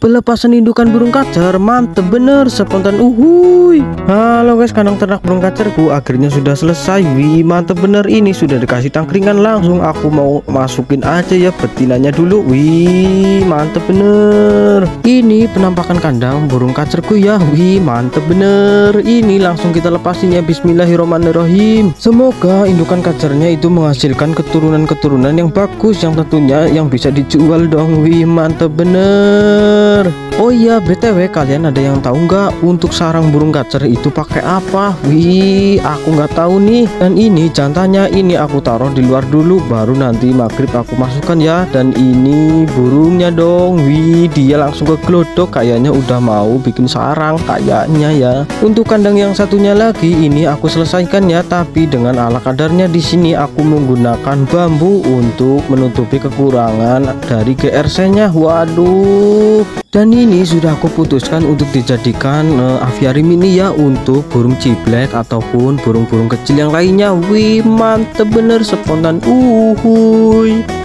Pelepasan indukan burung kacer mantep bener spontan uhuy. Halo guys kandang ternak burung kacerku akhirnya sudah selesai. Wih mantep bener ini sudah dikasih tangkringan langsung. Aku mau masukin aja ya betinanya dulu. Wih mantep bener. Ini penampakan kandang burung kacerku ya. Wih mantep bener. Ini langsung kita lepasin ya. Bismillahirrahmanirrahim. Semoga indukan kacernya itu menghasilkan keturunan-keturunan yang bagus Yang tentunya yang bisa dijual dong. Wih mantep bener Oh iya btw kalian ada yang tahu nggak untuk sarang burung kacer itu pakai apa? Wih aku nggak tahu nih. Dan ini jantannya ini aku taruh di luar dulu baru nanti maghrib aku masukkan ya. Dan ini burungnya dong. Wih dia langsung ke glodok kayaknya udah mau bikin sarang kayaknya ya. Untuk kandang yang satunya lagi ini aku selesaikan ya tapi dengan ala kadarnya di sini aku menggunakan bambu untuk menutupi kekurangan dari GRC-nya. Waduh dan ini sudah aku putuskan untuk dijadikan uh, aviarium ini ya untuk burung ciblek ataupun burung-burung kecil yang lainnya. Wih mantep bener spontan. Uhuy